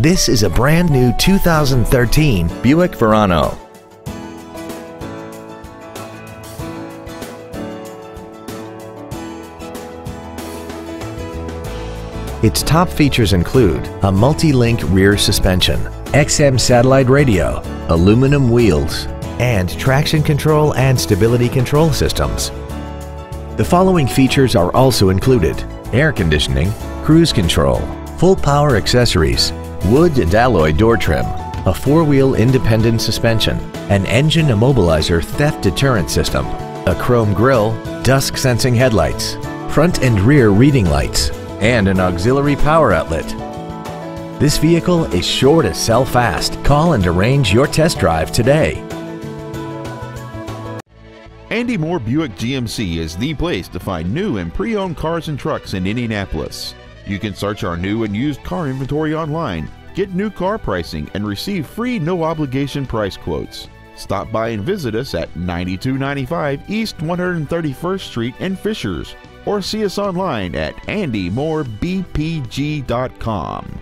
This is a brand new 2013 Buick Verano. Its top features include a multi-link rear suspension, XM satellite radio, aluminum wheels, and traction control and stability control systems. The following features are also included air conditioning, cruise control, full power accessories, wood and alloy door trim, a four-wheel independent suspension, an engine immobilizer theft deterrent system, a chrome grille, dusk sensing headlights, front and rear reading lights, and an auxiliary power outlet. This vehicle is sure to sell fast. Call and arrange your test drive today. Andy Mohr Buick GMC is the place to find new and pre owned cars and trucks in Indianapolis. You can search our new and used car inventory online, get new car pricing, and receive free no obligation price quotes. Stop by and visit us at 9295 East 131st Street in Fishers or see us online at andymohrbpg.com.